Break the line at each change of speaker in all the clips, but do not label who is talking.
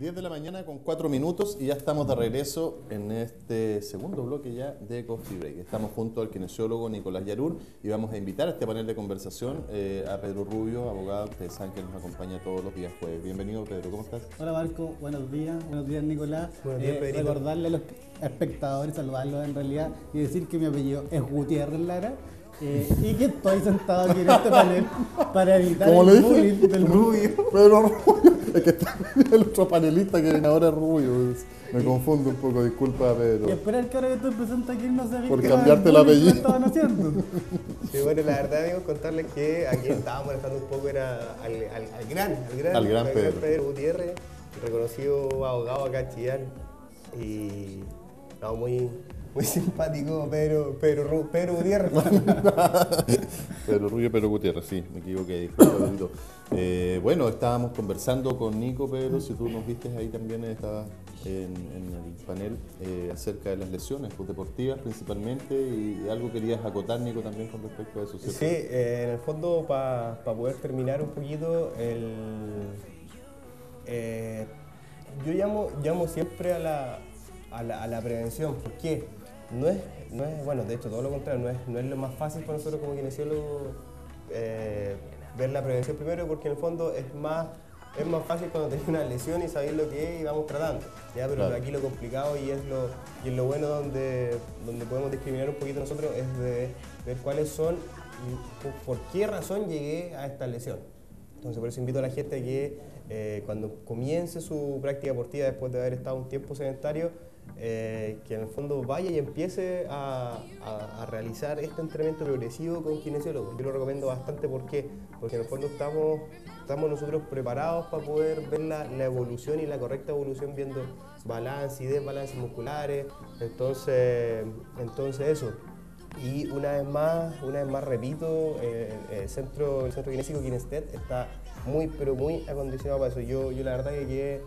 10 de la mañana con 4 minutos y ya estamos de regreso en este segundo bloque ya de Coffee Break. Estamos junto al kinesiólogo Nicolás Yarur y vamos a invitar a este panel de conversación eh, a Pedro Rubio, abogado. Ustedes saben que nos acompaña todos los días jueves. Bienvenido Pedro, ¿cómo estás?
Hola Marco, buenos días. Buenos días Nicolás.
Buenos días,
Eh, recordarle a los espectadores, saludarlos en realidad y decir que mi apellido es Gutiérrez Lara. eh, y que estoy sentado aquí en este panel para evitar el bullying del rubio.
Pedro Rubio. Es que está el otro panelista que viene ahora es Rubio. Es- Me confundo un poco, disculpa
Y
Pedro.
esperar que ahora que estoy presente aquí no se
Por cambiarte el apellido.
estaban haciendo.
Sí, bueno, la verdad, amigos, contarles que a quien estaba molestando un poco era al, al- al gran, al gran,
Al gran Pedro.
Gutiérrez, reconocido abogado acá en Chillán. Y no, muy, muy simpático Pedro, Ru- Pedro Gutiérrez.
Pedro Rubio, Pedro Gutiérrez, sí, me equivoqué. Eh, bueno, estábamos conversando con Nico, Pedro, si tú nos viste ahí también, estabas en, en el panel eh, acerca de las lesiones pues, deportivas principalmente y, algo querías acotar, Nico, también con respecto a eso, ¿cierto?
Sí, eh, en el fondo, para poder terminar un poquito, el, eh, yo llamo, llamo siempre a la, a la, a la prevención. ¿Por qué? No es, no es, bueno, de hecho, todo lo contrario, no es, no es lo más fácil para nosotros como kinesiólogos eh, ver la prevención primero, porque en el fondo es más, es más fácil cuando tenés una lesión y sabéis lo que es y vamos tratando. ¿ya? Pero
Claro.
aquí lo complicado y es lo, y es lo bueno donde, donde podemos discriminar un poquito nosotros es de ver cuáles son y por- qué razón llegué a esta lesión. Entonces por eso invito a la gente a que eh, cuando comience su práctica deportiva después de haber estado un tiempo sedentario, eh, que en el fondo vaya y empiece a, a- a realizar este entrenamiento progresivo con kinesiólogo. Yo lo recomiendo bastante ¿por qué? porque en el fondo estamos, estamos nosotros preparados para poder ver la, la evolución y la correcta evolución viendo balance y desbalances musculares. Entonces, entonces eso. Y una vez más, una vez más repito, eh, el centro, el centro kinésico Kinestet está muy, pero muy acondicionado para eso. Yo, yo la verdad que quedé,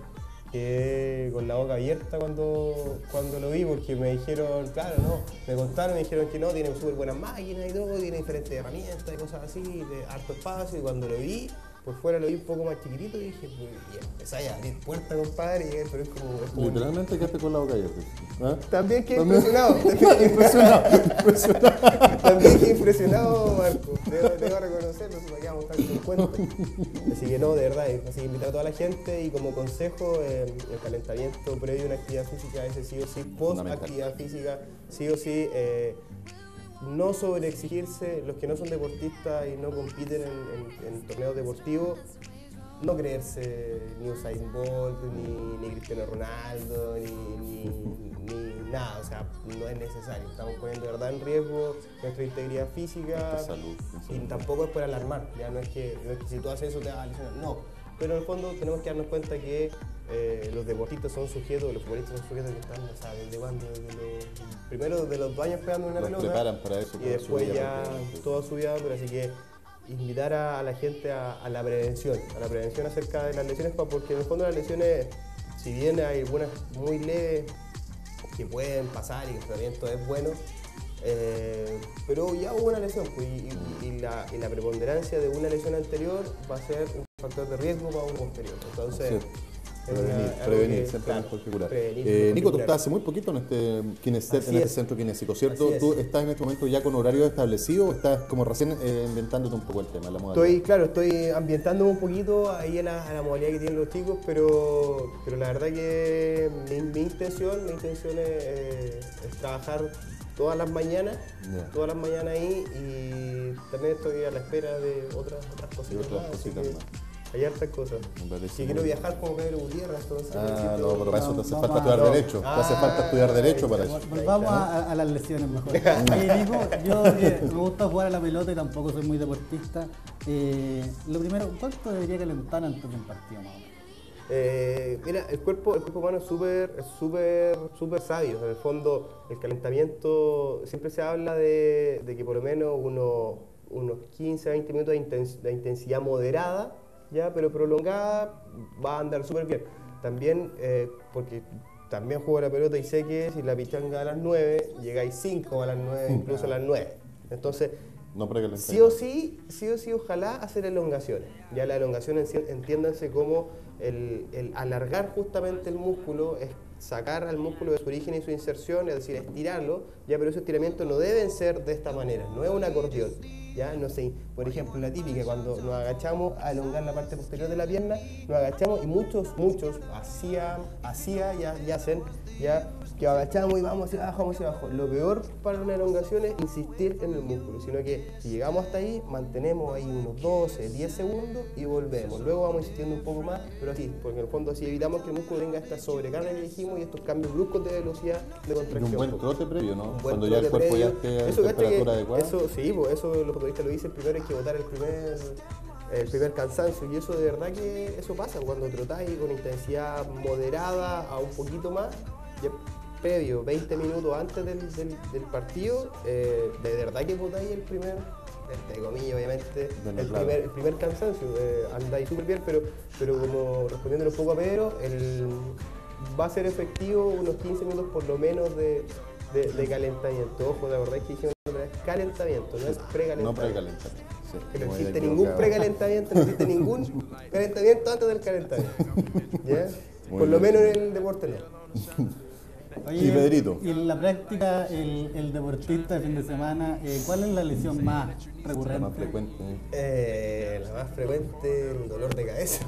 quedé con la boca abierta cuando, cuando lo vi, porque me dijeron, claro, no, me contaron, me dijeron que no, tiene súper buenas máquinas y todo, tiene diferentes herramientas y cosas así, de harto espacio, y cuando lo vi, por fuera lo vi un poco más chiquitito y dije, pues, empecé a abrir puertas, compadre, y pero es como... Es como
Literalmente quedaste con la boca abierta. ¿ah?
también quedé
También-
impresionado. impresionado. También quedé impresionado, Marco. Debo, debo reconocerlo, si quedamos tan con cuenta. Así que no, de verdad. Así que invitar a toda la gente y como consejo, eh, el calentamiento previo a una actividad física, ese sí o sí, post actividad física, sí o sí. eh, no sobreexigirse, los que no son deportistas y no compiten en, en- en torneos deportivos, no creerse ni Usain Bolt, ni, ni Cristiano Ronaldo, ni, ni- ni nada, o sea, no es necesario. Estamos poniendo de verdad en riesgo nuestra integridad física
salud,
y tampoco es por alarmar, ya no es, que, no es que si tú haces eso te vas a lesionar, no. Pero en el fondo tenemos que darnos cuenta que eh, los deportistas son sujetos, los futbolistas son sujetos que están, no sabes, desde desde los, primero de los dos años pegando una
Los
pelota
preparan para eso
y después
vida,
ya
porque-
toda su vida, pero así que invitar a, a la gente a, a la prevención, a la prevención acerca de las lesiones, porque en el fondo las lesiones, si bien hay algunas muy leves que pueden pasar y el tratamiento es bueno, eh, pero ya hubo una lesión pues, y, y- y la, y la preponderancia de una lesión anterior va a ser un factor de riesgo para una posterior. Entonces,
Prevenir, prevenir, siempre
claro,
mejor que curar. Eh, Nico, tú estás hace muy poquito en este, kinestet,
Así
en este
es.
centro kinésico, ¿cierto?
Es.
¿Tú estás en este momento ya con horario establecido o estás como recién eh, inventándote un poco el tema, la modalidad?
Estoy, claro, estoy ambientándome un poquito ahí a la, la modalidad que tienen los chicos, pero, pero la verdad que mi, mi intención, mi intención es, eh, es trabajar todas las mañanas, todas las mañanas ahí y también estoy a la espera de otras, otras cositas
otras
más. Hay hartas cosas.
Muy
quiero viajar como Pedro Gutiérrez, entonces
Ah, no, pero para eso te hace
No,
falta estudiar. Derecho. Te hace falta estudiar
Ah,
Derecho para eso.
Volvamos a, a las lesiones mejor. Yo eh, me gusta jugar a la pelota y tampoco soy muy deportista. Eh, lo primero, ¿cuánto debería calentar antes de un partido más o menos?
Eh, mira, el cuerpo, el cuerpo humano es súper es súper súper sabio. En el fondo, el calentamiento, siempre se habla de, de que por lo menos unos, unos 15 a 20 minutos de, intens- de intensidad moderada, ya, pero prolongada, va a andar súper bien. También, eh, porque también juego la pelota y sé que si la pichanga a las 9, llegáis 5 a las 9, incluso a las 9. Entonces,
No.
Sí o sí, sí o sí, ojalá hacer elongaciones. Ya la elongación en- entiéndanse como el, el alargar justamente el músculo, es sacar al músculo de su origen y su inserción, es decir, estirarlo, ya, pero esos estiramientos no deben ser de esta manera, no es un acordeón. Ya, no sé, por ejemplo, la típica, cuando nos agachamos a elongar la parte posterior de la pierna, nos agachamos y muchos, muchos hacía, hacía y ha- y hacen, ya, que agachamos y vamos hacia abajo, vamos hacia abajo. Lo peor para una elongación es insistir en el músculo, sino que si llegamos hasta ahí, mantenemos ahí unos 12, 10 segundos y volvemos. Luego vamos insistiendo un poco más, pero así, porque en el fondo así evitamos que el músculo tenga esta sobrecarga que dijimos y estos cambios bruscos de velocidad de
Y
contracción.
un buen trote previo, ¿no?
Un buen
Cuando ya el cuerpo ya esté a
Eso, cacha que
temperatura adecuada.
Eso, sí, pues eso los futbolistas lo dicen primero, hay que botar el primer, el primer cansancio. Y eso de verdad que eso pasa cuando trotáis con intensidad moderada a un poquito más, ya previo, 20 minutos antes del, del- del partido, eh, de verdad que botáis el primer, entre comillas obviamente, el,
claro.
primer, el primer cansancio. eh, andáis súper bien, pero, pero como respondiendo un poco a Pedro, el, va a ser efectivo unos 15 minutos por lo menos de, de- de calentamiento. Ojo, verdad es que dijimos otra vez, calentamiento, no es precalentamiento.
No. Sí,
Que no existe ningún precalentamiento, no existe ningún calentamiento antes del calentamiento. Por lo
bien.
menos en el deporte no.
Y Pedrito.
Y en la práctica, el, el deportista de fin de semana, eh, ¿cuál es la lesión más
La
recurrente?
más frecuente.
Eh, la más frecuente, el dolor de cabeza.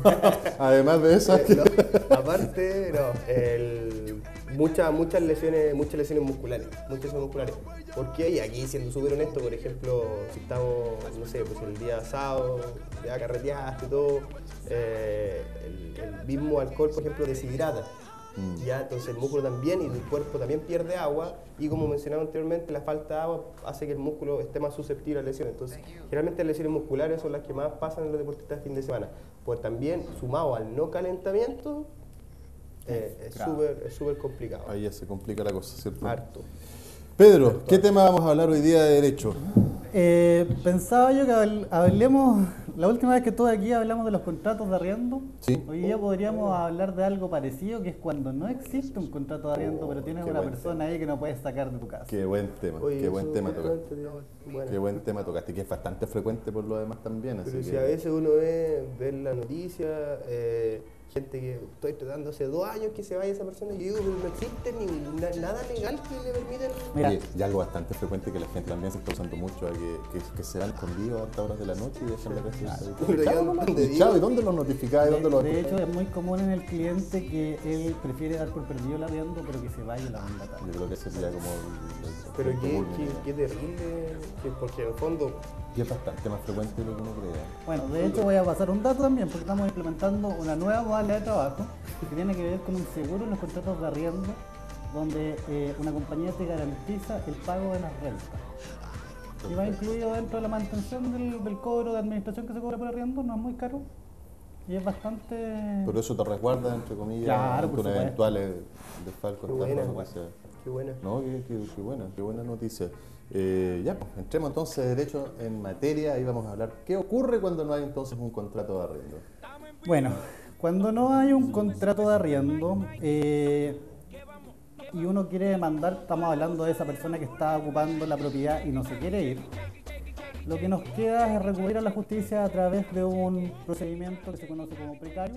Además de esa,
Eh, no, aparte, no, el- muchas, muchas lesiones, muchas lesiones musculares, muchas lesiones musculares. ¿Por qué? Y aquí siendo súper honesto, por ejemplo, si estamos, no sé, pues el día sábado, ya carreteaste y todo, eh, el, el mismo alcohol, por ejemplo, deshidrata.
Mm.
Ya, entonces el músculo también y el cuerpo también pierde agua y como mencionaba anteriormente, la falta de agua hace que el músculo esté más susceptible a lesiones. Entonces, generalmente las lesiones musculares son las que más pasan en los deportistas de fin de semana. Pues también, sumado al no calentamiento, eh, es
Claro.
súper es súper complicado.
ahí ya se complica la cosa, ¿cierto?
Harto.
Pedro, ¿qué tema vamos a hablar hoy día de derecho?
Eh, pensaba yo que habl- hablemos, la última vez que estuve aquí hablamos de los contratos de arriendo.
Sí.
Hoy día podríamos hablar de algo parecido, que es cuando no existe un contrato de arriendo, pero tienes una persona ahí que no puedes sacar de tu casa.
Qué buen tema,
Oye,
qué buen tema tocaste.
bueno.
Qué buen tema tocaste, que es bastante frecuente por lo demás también.
Pero
así
si
que-
a veces uno ve, ve en la noticia, eh, gente que estoy tratando hace dos años que se vaya esa persona, y yo digo, no existe ninguna, nada legal que le permita el-
Mira.
Oye, y algo bastante frecuente que la gente también se está usando mucho, a que, que, que se van escondidos a altas horas de la noche y dejan la casa.
Pero
Y.
¿dónde
Y chao,
digo?
¿y dónde los notificáis? ¿Dónde los
De hecho, es muy común en el cliente que él prefiere dar por perdido el arriendo, pero que se vaya la banda tarde.
Yo creo que ese sería como el, el- el
Pero qué, qué, qué terrible, que- porque en el fondo,
Y es bastante más frecuente de lo que uno cree.
Bueno, de hecho voy a pasar un dato también, porque estamos implementando una nueva modalidad de trabajo que tiene que ver con un seguro en los contratos de arriendo, donde eh, una compañía te garantiza el pago de las rentas. Y va incluido dentro de la mantención del, del cobro de administración que se cobra por arriendo, no es muy caro. Y es bastante...
Pero eso te resguarda, entre comillas,
Claro, supuesto.
eventuales desfalco,
Qué buena, qué buena.
No, qué, qué- qué buena, qué buena noticia. Eh, ya, pues, entremos entonces de derecho en materia, ahí vamos a hablar qué ocurre cuando no hay entonces un contrato de arriendo.
Bueno, cuando no hay un contrato de arriendo eh, y uno quiere demandar, estamos hablando de esa persona que está ocupando la propiedad y no se quiere ir, lo que nos queda es recurrir a la justicia a través de un procedimiento que se conoce como precario.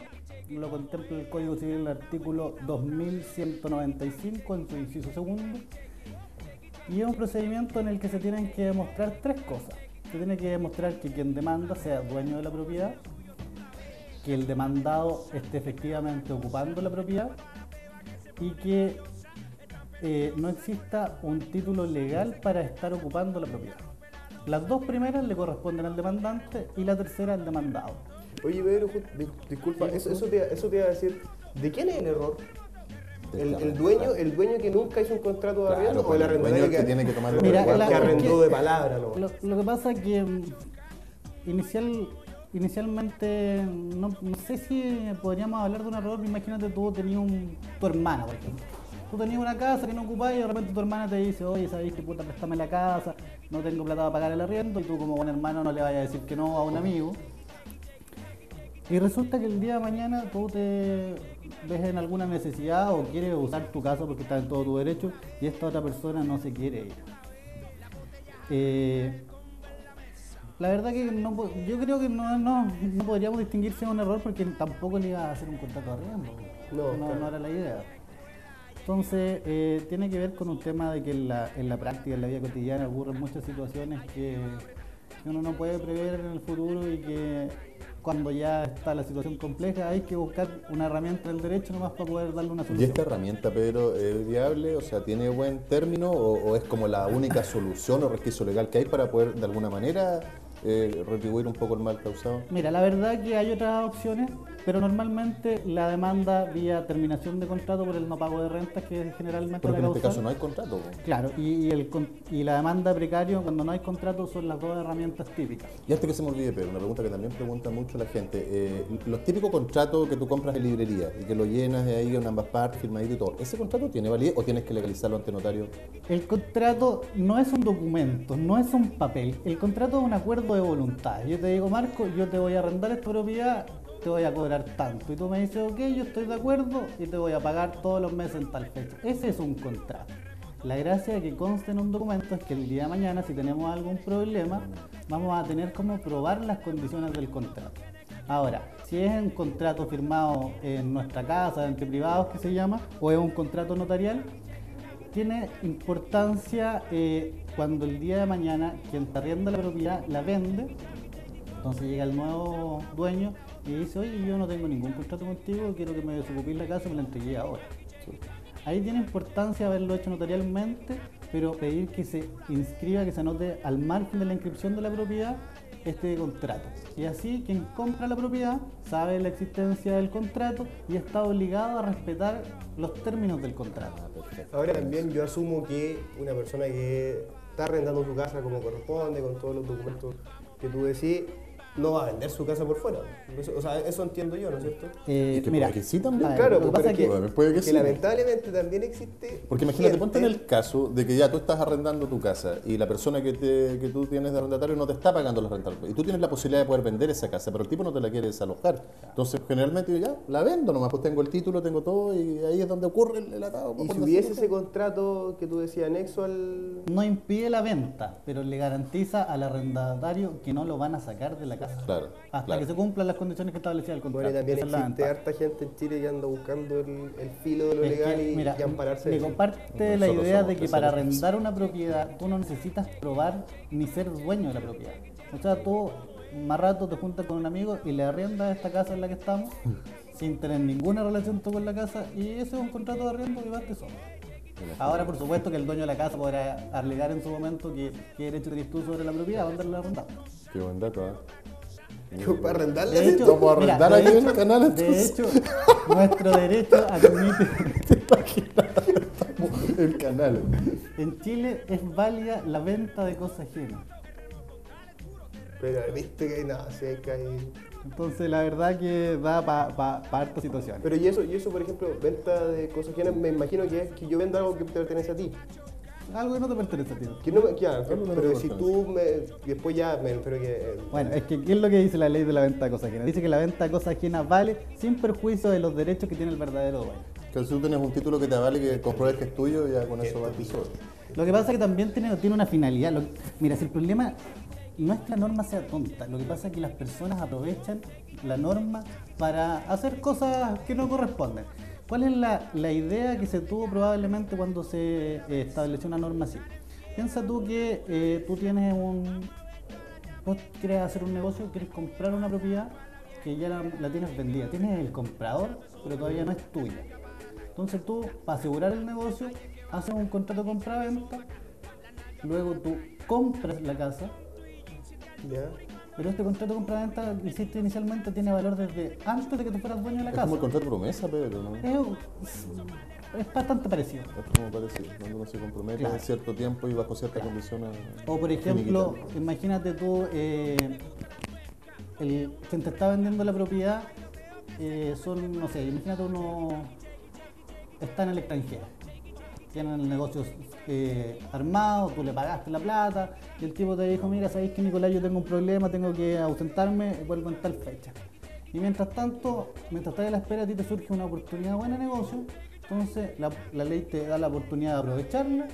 Lo contempla el Código Civil en el artículo 2195 en su inciso segundo. Y es un procedimiento en el que se tienen que demostrar tres cosas. Se tiene que demostrar que quien demanda sea dueño de la propiedad, que el demandado esté efectivamente ocupando la propiedad y que eh, no exista un título legal para estar ocupando la propiedad. Las dos primeras le corresponden al demandante y la tercera al demandado.
Oye, Pedro, disculpa, eso, eso, te, iba- eso te iba a decir, ¿de quién es el error? ¿El, el dueño, ¿El dueño que nunca hizo un contrato de
Claro,
arriendo o
pues,
el
el dueño
arrendatario
es el que tiene que tomar el
Mira, la-
que arrendó
que-
de palabra?
Lo, lo que pasa es que mm, inicial, inicialmente no, no sé si podríamos hablar de un error. Imagínate tú tenías un, tu hermana, por ejemplo. Tú tenías una casa que no ocupabas y de repente tu hermana te dice, oye, ¿sabes qué puta? Préstame la casa, no tengo plata para pagar el arriendo y tú como buen hermano no le vayas a decir que no a un amigo. Y resulta que el día de mañana tú te ves en alguna necesidad o quieres usar tu casa porque está en todo tu derecho y esta otra persona no se quiere ir. Eh, La verdad que no, yo creo que no, no, no podríamos distinguir si es un error porque tampoco le iba a hacer un contrato de arriendo.
No,
no,
claro.
no era la idea. Entonces, eh, tiene que ver con un tema de que en la, en la práctica, en la vida cotidiana, ocurren muchas situaciones que, uno no puede prever en el futuro y que cuando ya está la situación compleja hay que buscar una herramienta del derecho nomás para poder darle una
¿Y
solución.
esta herramienta, Pedro, es viable? O sea, ¿tiene buen término o, o es como la única solución o resquicio legal que hay para poder de alguna manera eh, retribuir un poco el mal causado?
Mira, la verdad que hay otras opciones, pero normalmente la demanda vía terminación de contrato por el no pago de rentas, que es generalmente
Pero
la
que en este caso no hay contrato.
Claro, y, y el, y la demanda precario cuando no hay contrato son las dos herramientas típicas.
Y antes que se me olvide, Pedro, una pregunta que también pregunta mucho la gente. Eh, los típicos contratos que tú compras en librería y que lo llenas de ahí en ambas partes, firmadito y todo, ¿ese contrato tiene validez o tienes que legalizarlo ante notario?
El contrato no es un documento, no es un papel. El contrato es un acuerdo de voluntad. Yo te digo, Marco, yo te voy a arrendar esta propiedad, te voy a cobrar tanto. Y tú me dices, ok, yo estoy de acuerdo y te voy a pagar todos los meses en tal fecha. Ese es un contrato. La gracia de que conste en un documento es que el día de mañana, si tenemos algún problema, vamos a tener como probar las condiciones del contrato. Ahora, si es un contrato firmado en nuestra casa, entre privados que se llama, o es un contrato notarial, tiene importancia eh, cuando el día de mañana quien te arrienda la propiedad la vende, entonces llega el nuevo dueño y dice, oye, yo no tengo ningún contrato contigo, quiero que me desocupéis la casa y me la entregué ahora. Ahí tiene importancia haberlo hecho notarialmente, pero pedir que se inscriba, que se anote al margen de la inscripción de la propiedad este contrato. Y así quien compra la propiedad sabe la existencia del contrato y está obligado a respetar los términos del contrato.
Ahora también yo asumo que una persona que está arrendando su casa como corresponde, con todos los documentos que tú decís, no va a vender su casa por fuera. Eso- o sea, eso entiendo yo, ¿no es cierto?
Eh,
Y que
mira,
puede que sí también.
ver,
claro,
lo que
pero
pasa
es
es
que,
que
Bueno, puede que
que
sí.
lamentablemente también existe.
Porque imagínate, ponte en el caso de que ya tú estás arrendando tu casa y la persona que, te- que tú tienes de arrendatario no te está pagando la renta. Y tú tienes la posibilidad de poder vender esa casa, pero el tipo no te la quiere desalojar. Entonces, generalmente yo ya la vendo nomás, pues tengo el título, tengo todo y ahí es donde ocurre el, el atado.
Y si hubiese ese contrato que tú decías anexo al.
no impide la venta, pero le garantiza al arrendatario que no lo van a sacar de la casa.
Claro,
Hasta
claro.
que se cumplan las condiciones que establecía el contrato.
Bueno, y también existe harta gente en Chile que anda buscando el, el filo de lo
Es que,
legal y,
mira,
y ampararse de
me comparte la idea de que para arrendar una propiedad tú no necesitas probar ni ser dueño de la propiedad. O sea, tú más rato te juntas con un amigo y le arriendas esta casa en la que estamos sin tener ninguna relación tú con la casa y ese es un contrato de arriendo que basta solo. Ahora, por supuesto, que el dueño de la casa podrá alegar en su momento que qué derecho tenés tú sobre la propiedad, ¿dónde la arrendado?
Qué buen dato, ¿eh?
Para arrendarle
De hecho, mira,
arrendar
de
aquí el canal,
De
entonces.
hecho, nuestro derecho admite
el canal.
En Chile es válida la venta de cosas ajenas.
Pero viste que hay nada, sí que hay-
Entonces la verdad que da para pa, pa hartas situaciones.
Pero y eso, y eso, por ejemplo, venta de cosas ajenas, me imagino que es que yo vendo algo que te pertenece a ti.
Algo que no te pertenece a ti.
Que no me, claro,
Algo que no
pero si tú me, después ya me espero que eh,
Bueno, es que ¿qué es lo que dice la ley de la venta de cosas ajenas? Dice que la venta de cosas ajenas vale sin perjuicio de los derechos que tiene el verdadero dueño.
Que si tú tienes un título que te avale que compruebes que es tuyo, ya con eso vas y sobre.
Lo que pasa es que también tiene, tiene una finalidad. Lo- mira, si el problema no es que la norma sea tonta, lo que pasa es que las personas aprovechan la norma para hacer cosas que no corresponden. ¿Cuál es la, la idea que se tuvo probablemente cuando se eh, estableció una norma así? Piensa tú que eh, tú tienes un... Vos quieres hacer un negocio, quieres comprar una propiedad que ya la, tienes vendida. Tienes el comprador, pero todavía no es tuya. Entonces tú, para asegurar el negocio, haces un contrato de compra-venta, luego tú compras la casa,
ya.
Pero este contrato de compra-venta que hiciste inicialmente tiene valor desde antes de que tú fueras dueño de la
Es
casa.
como el contrato de promesa, Pedro, ¿no?
Es, es bastante parecido.
Es como parecido, cuando uno se compromete
Claro.
en cierto tiempo y bajo ciertas
Claro.
condiciones.
O por ejemplo, imagínate tú, eh, el, quien te está vendiendo la propiedad eh, son, no sé, imagínate uno está en el extranjero, tienen el negocio eh, armado, tú le pagaste la plata y el tipo te dijo, mira, sabéis que Nicolás yo tengo un problema, tengo que ausentarme, vuelvo en tal fecha. Y mientras tanto, mientras estás a la espera, a ti te surge una oportunidad buena de negocio, entonces la, la ley te da la oportunidad de aprovecharla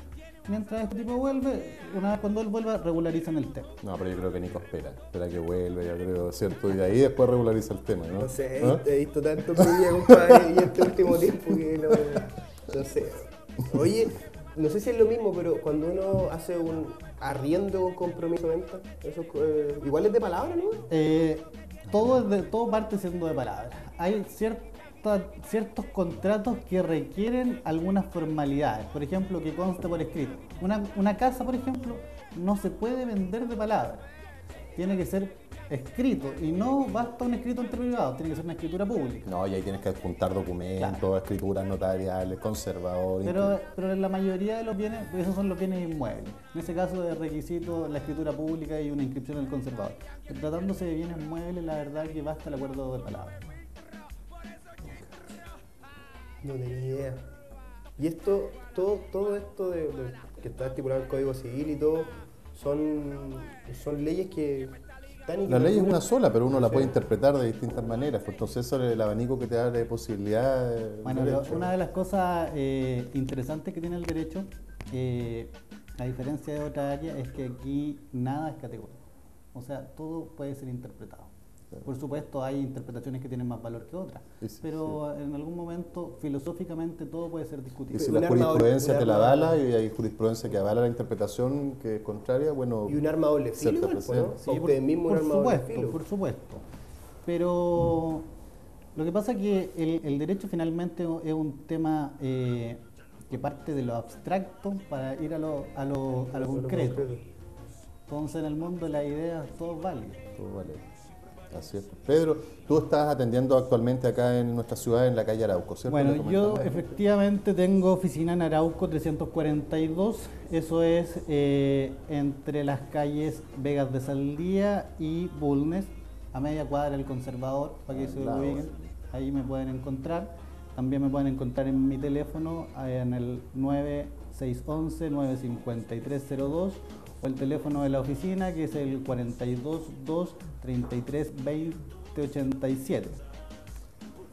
mientras este tipo vuelve, una vez cuando él vuelva, regularizan el tema.
No, pero yo creo que Nico espera, espera que vuelva, yo creo, ¿cierto? Y ahí después regulariza el tema, ¿no?
No sé,
¿Ah?
he visto tanto en mi vida, compadre, y este último tiempo que no, no sé. Oye, no sé si es lo mismo, pero cuando uno hace un arriendo con compromiso de venta, eso eh, igual es de palabra, ¿no?
Eh, todo, es de- todo parte siendo de palabras. Hay cierta- ciertos contratos que requieren algunas formalidades, por ejemplo, que conste por escrito. Una, una casa, por ejemplo, no se puede vender de palabras. Tiene que ser escrito y no basta un escrito entre privados, tiene que ser una escritura pública.
No, y ahí tienes que adjuntar documentos, escrituras notariales, conservador.
Pero, pero en la mayoría de los bienes, esos son los bienes inmuebles. En ese caso de requisito la escritura pública y una inscripción en el conservador. Tratándose de bienes muebles, la verdad que basta el acuerdo de palabras.
No tenía idea. Y esto, todo, todo esto de, de- que está estipulado en el Código Civil y todo, son, son leyes que
La ley es una sola, pero uno la
Sí.
puede interpretar de distintas maneras. pues Entonces eso es el abanico que te abre de posibilidades.
Bueno, lo- una de las cosas eh, interesantes que tiene el derecho, eh, a diferencia de otra área, es que aquí nada es categórico. O sea, todo puede ser interpretado. Por supuesto, hay interpretaciones que tienen más valor que otras,
Sí, sí,
pero en algún momento, filosóficamente, todo puede ser
Y
discutido.
si
Un
la jurisprudencia te la avala y hay jurisprudencia que avala la interpretación que es contraria, bueno,
Y un arma doble filo, igual,
presenta.
¿no?
Sí, por,
mismos
por
un arma
supuesto,
filo.
por supuesto. Pero lo que pasa es que el, el derecho finalmente es un tema eh, que parte de lo abstracto para ir a lo, a lo, a lo concreto. Entonces en el mundo las ideas todos válidas.
todo vale. Así es. Pedro, tú estás atendiendo actualmente acá en nuestra ciudad, en la calle Arauco, ¿cierto?
Bueno, yo efectivamente tengo oficina en Arauco 342, eso es eh, entre las calles Vegas de Saldía y Bulnes, a media cuadra del conservador, para que
Al
se ubiquen, ahí me pueden encontrar. También me pueden encontrar en mi teléfono eh, en el 9611-95302 o el teléfono de la oficina que es el 422 33 20 87.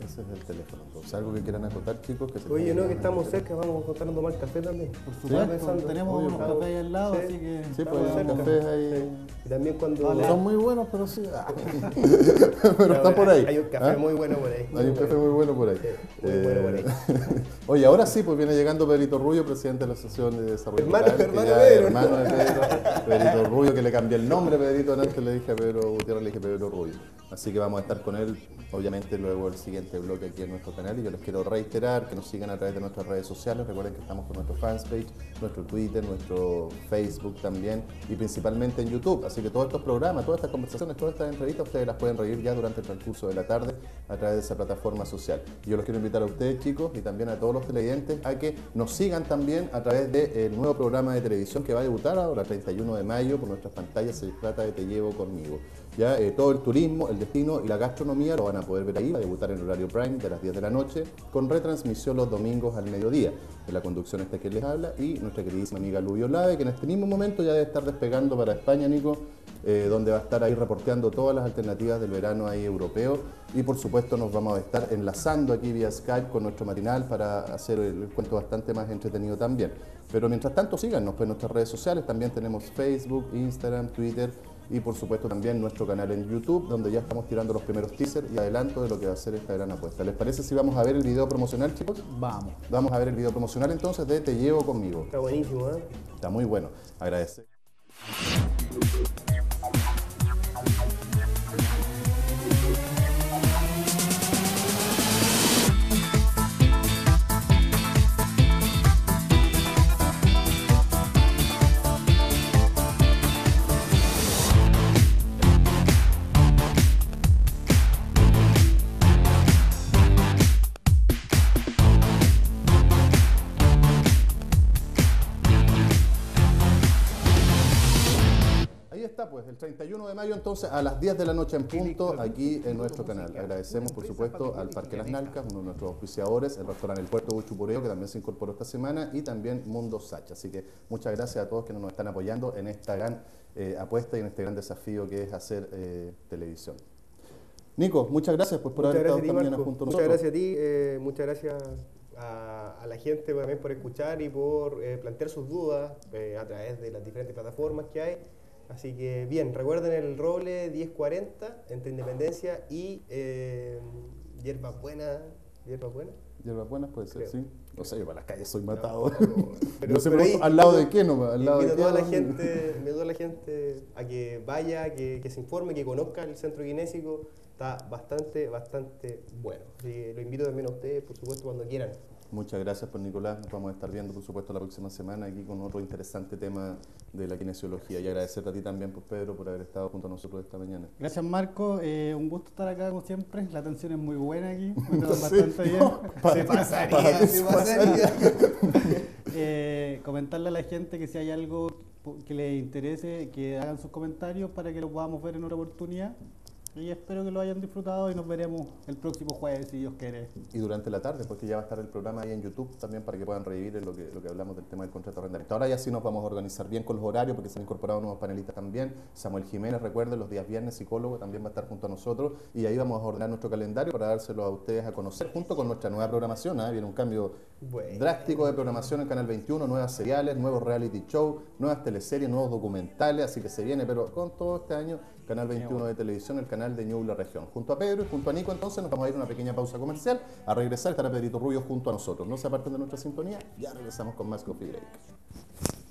Ese es el teléfono. Entonces, ¿algo que quieran acotar, chicos? Que se
Oye, no, que estamos cerca, vamos a contar tomar café también.
Por supuesto,
pensando,
tenemos
oye,
unos cafés ahí al lado,
sí,
así que...
Sí, pues hay cafés ahí.
Sí. Y también cuando...
Vale.
Son muy buenos, pero sí. ah. pero están por ahí.
Hay un café
¿ah?
muy bueno por ahí.
Hay un café muy bueno por ahí.
Muy bueno por ahí.
Oye, ahora sí, pues viene llegando Pedrito Rubio, presidente de la Asociación de Desarrollo
Hermano-
que
hermano Pedro.
hermano de Pedro, Pedrito Rubio, que le cambié el nombre a Pedrito, antes le dije a Pedro Gutiérrez, le dije Pedro Rubio. Así que vamos a estar con él, obviamente, luego el siguiente bloque aquí en nuestro canal. Y yo les quiero reiterar que nos sigan a través de nuestras redes sociales. Recuerden que estamos con nuestro fanpage, nuestro Twitter, nuestro Facebook también, y principalmente en YouTube. Así que todos estos programas, todas estas conversaciones, todas estas entrevistas, ustedes las pueden reír ya durante el transcurso de la tarde a través de esa plataforma social. Yo los quiero invitar a ustedes, chicos, y también a todos los televidentes, a que nos sigan también a través del nuevo programa de televisión que va a debutar ahora, 31 de mayo, por nuestras pantallas. Se trata de Te Llevo Conmigo. Ya eh, todo el turismo, el destino y la gastronomía lo van a poder ver ahí, va a debutar en horario prime de las 10 de la noche, con retransmisión los domingos al mediodía. En la conducción está que les habla y nuestra queridísima amiga Lubio Lave, que en este mismo momento ya debe estar despegando para España, Nico, eh, donde va a estar ahí reporteando todas las alternativas del verano ahí europeo. Y por supuesto nos vamos a estar enlazando aquí vía Skype con nuestro matinal para hacer el cuento bastante más entretenido también. Pero mientras tanto síganos pues, en nuestras redes sociales, también tenemos Facebook, Instagram, Twitter y por supuesto también nuestro canal en YouTube, donde ya estamos tirando los primeros teasers y adelanto de lo que va a ser esta gran apuesta. ¿Les parece si vamos a ver el video promocional, chicos?
Vamos.
Vamos a ver el video promocional entonces de Te Llevo Conmigo.
Está buenísimo, ¿eh?
Está muy bueno. Agradecer. El 31 de mayo, entonces, a las 10 de la noche en punto, aquí en nuestro canal. Agradecemos, por supuesto, al Parque Las Nalcas, uno de nuestros auspiciadores, el restaurante El Puerto Buchupureo, que también se incorporó esta semana, y también Mundo Sacha. Así que muchas gracias a todos que nos están apoyando en esta gran eh, apuesta y en este gran desafío que es hacer eh, televisión. Nico, muchas gracias pues, por
Muchas
haber estado esta mañana junto a
Muchas
nosotros.
gracias a ti, eh, muchas gracias a, a la gente también por escuchar y por eh, plantear sus dudas eh, a través de las diferentes plataformas que hay. Así que bien, recuerden el roble 1040 entre Independencia y eh, Hierbas Buenas. ¿Hierbas Buenas?
Hierbas buenas puede ser,
Creo.
sí. No sé, yo para las calles soy matado.
No, pero-
no sé,
pero
pero
ahí-
al lado de qué nomás, al lado de
a toda la gente, invito a toda la gente a que vaya, que, que se informe, que conozca el centro guinésico. Está bastante, bastante bueno. Así que lo invito también a ustedes, por supuesto, cuando quieran.
Muchas gracias, pues Nicolás. Nos vamos a estar viendo, por supuesto, la próxima semana aquí con otro interesante tema de la kinesiología. Y agradecerte a ti también, pues Pedro, por haber estado junto a nosotros esta mañana.
Gracias Marco, Eh, un gusto estar acá como siempre, la atención es muy buena aquí,
Sí,
bastante bien.
para-
Se pasaría,
para-
se pasaría. Eh, comentarle a la gente que si hay algo que les interese, que hagan sus comentarios para que lo podamos ver en otra oportunidad. Y espero que lo hayan disfrutado y nos veremos el próximo jueves, si Dios quiere.
Y durante la tarde, porque ya va a estar el programa ahí en YouTube también para que puedan revivir lo que, lo que hablamos del tema del contrato de arrendamiento. Ahora ya sí nos vamos a organizar bien con los horarios porque se han incorporado nuevos panelistas también. Samuel Jiménez, recuerden, los días viernes, psicólogo, también va a estar junto a nosotros y ahí vamos a ordenar nuestro calendario para dárselo a ustedes a conocer junto con nuestra nueva programación. ¿ah? Viene un cambio
Bueno.
drástico de programación en Canal 21, nuevas seriales, nuevos reality show, nuevas teleseries, nuevos documentales, así que se viene, pero con todo este año, Canal 21 de televisión, el canal de Ñuble Región. Junto a Pedro y junto a Nico, entonces nos vamos a ir a una pequeña pausa comercial. A regresar estará Pedrito Rubio junto a nosotros. No se aparten de nuestra sintonía, ya regresamos con más Coffee Break.